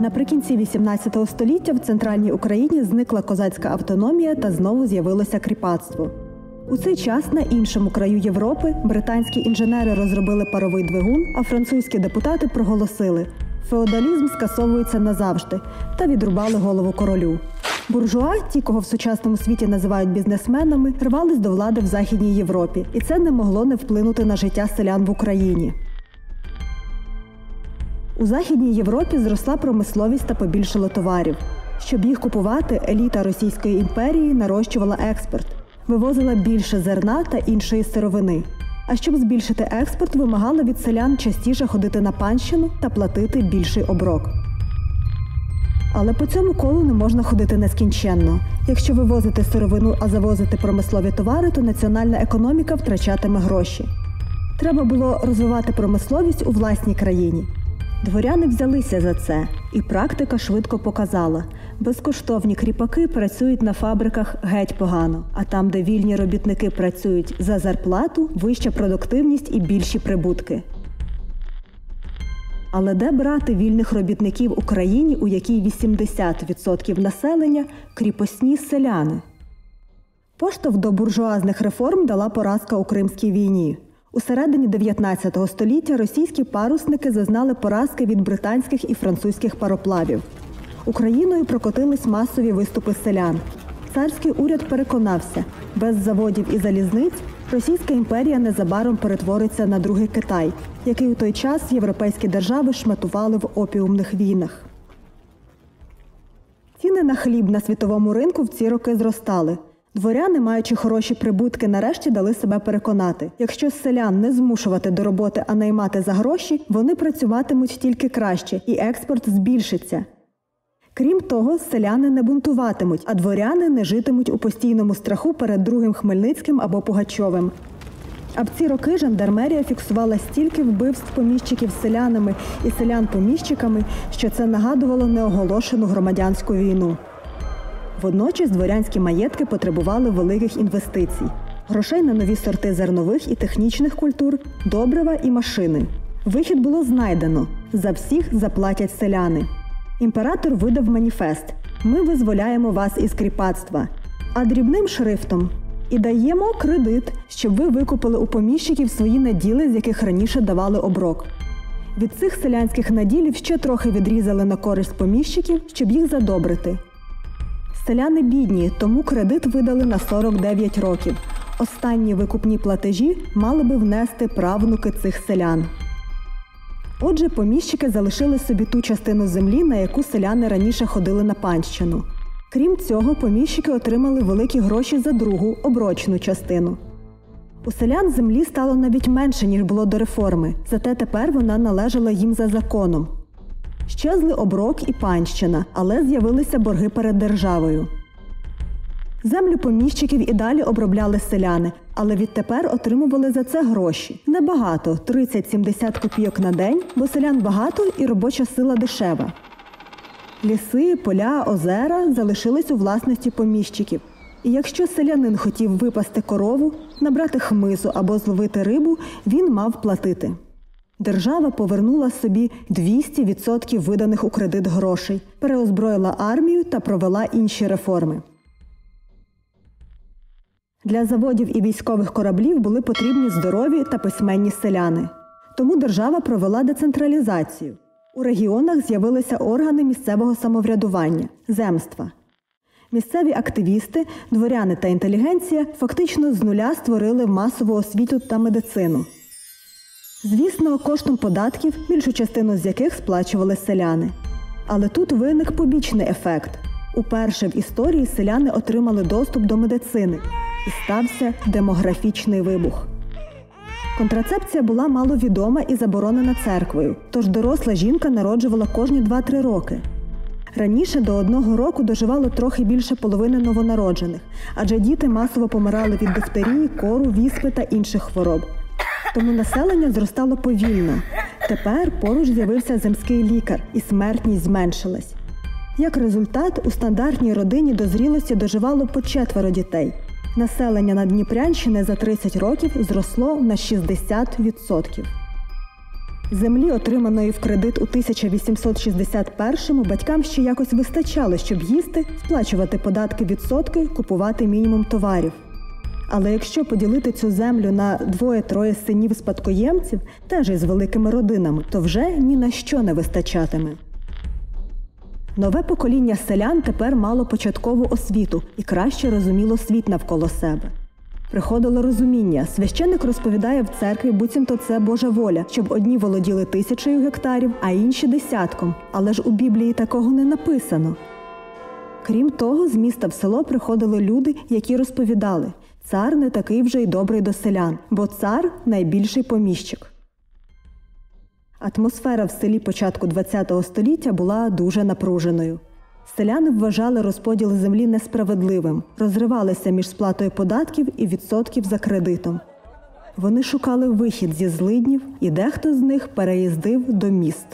Наприкінці 18 століття в центральній Україні зникла козацька автономія та знову з'явилося кріпацтво. У цей час на іншому краю Європи британські інженери розробили паровий двигун, а французькі депутати проголосили: феодалізм скасовується назавжди та відрубали голову королю. Буржуа, ті, кого в сучасному світі називають бізнесменами, рвались до влади в Західній Європі, і це не могло не вплинути на життя селян в Україні. У Західній Європі зросла промисловість та побільшало товарів. Щоб їх купувати, еліта Російської імперії нарощувала експорт, вивозила більше зерна та іншої сировини. А щоб збільшити експорт, вимагала від селян частіше ходити на панщину та платити більший оброк. Але по цьому колу не можна ходити нескінченно. Якщо вивозити сировину, а завозити промислові товари, то національна економіка втрачатиме гроші. Треба було розвивати промисловість у власній країні. Дворяни взялися за це, і практика швидко показала: безкоштовні кріпаки працюють на фабриках геть погано, а там, де вільні робітники працюють за зарплату, вища продуктивність і більші прибутки. Але де брати вільних робітників в Україні, у якій 80% населення кріпосні селяни? Поштовх до буржуазних реформ дала поразка у Кримській війні. У середині 19 століття російські парусники зазнали поразки від британських і французьких пароплавів. Україною прокотились масові виступи селян. Царський уряд переконався, без заводів і залізниць Російська імперія незабаром перетвориться на другий Китай, який у той час європейські держави шматували в опіумних війнах. Ціни на хліб на світовому ринку в ці роки зростали. Дворяни, маючи хороші прибутки, нарешті дали себе переконати. Якщо селян не змушувати до роботи, а наймати за гроші, вони працюватимуть тільки краще, і експорт збільшиться. Крім того, селяни не бунтуватимуть, а дворяни не житимуть у постійному страху перед другим Хмельницьким або Пугачовим. А в ці роки жандармерія фіксувала стільки вбивств поміщиків селянами і селян поміщиками, що це нагадувало неоголошену громадянську війну. Водночас дворянські маєтки потребували великих інвестицій, грошей на нові сорти зернових і технічних культур, добрива і машини. Вихід було знайдено за всіх заплатять селяни. Імператор видав маніфест: Ми визволяємо вас із кріпацтва, а дрібним шрифтом і даємо кредит, щоб ви викупили у поміщиків свої наділи, з яких раніше давали оброк. Від цих селянських наділів ще трохи відрізали на користь поміщиків, щоб їх задобрити. Селяни бідні, тому кредит видали на 49 років. Останні викупні платежі мали би внести правнуки цих селян. Отже, поміщики залишили собі ту частину землі, на яку селяни раніше ходили на панщину. Крім цього, поміщики отримали великі гроші за другу оброчну частину. У селян землі стало навіть менше, ніж було до реформи, зате тепер вона належала їм за законом. Щезли оброк і панщина, але з'явилися борги перед державою. Землю поміщиків і далі обробляли селяни, але відтепер отримували за це гроші. Небагато 30-70 копійок на день, бо селян багато і робоча сила дешева. Ліси, поля, озера залишились у власності поміщиків. І якщо селянин хотів випасти корову, набрати хмизу або зловити рибу, він мав платити. Держава повернула собі 200% виданих у кредит грошей, переозброїла армію та провела інші реформи. Для заводів і військових кораблів були потрібні здорові та письменні селяни. Тому держава провела децентралізацію. У регіонах з'явилися органи місцевого самоврядування земства. Місцеві активісти, дворяни та інтелігенція фактично з нуля створили масову освіту та медицину. Звісно, коштом податків, більшу частину з яких сплачували селяни. Але тут виник побічний ефект. Уперше в історії селяни отримали доступ до медицини і стався демографічний вибух. Контрацепція була маловідома і заборонена церквою, тож доросла жінка народжувала кожні 2-3 роки. Раніше до одного року доживало трохи більше половини новонароджених, адже діти масово помирали від дифтерії, кору, віспи та інших хвороб. Тому населення зростало повільно. Тепер поруч з'явився земський лікар, і смертність зменшилась. Як результат, у стандартній родині до зрілості доживало по четверо дітей. Населення на Дніпрянщини за 30 років зросло на 60%. Землі, отриманої в кредит у 1861-му, батькам ще якось вистачало, щоб їсти, сплачувати податки відсотки, купувати мінімум товарів. Але якщо поділити цю землю на двоє-троє синів спадкоємців, теж із великими родинами, то вже ні на що не вистачатиме. Нове покоління селян тепер мало початкову освіту і краще розуміло світ навколо себе. Приходило розуміння, священик розповідає в церкві, буцімто це Божа воля, щоб одні володіли тисячею гектарів, а інші десятком. Але ж у Біблії такого не написано. Крім того, з міста в село приходили люди, які розповідали: цар не такий вже й добрий до селян, бо цар найбільший поміщик. Атмосфера в селі початку ХХ століття була дуже напруженою. Селяни вважали розподіл землі несправедливим, розривалися між сплатою податків і відсотків за кредитом. Вони шукали вихід зі злиднів, і дехто з них переїздив до міст.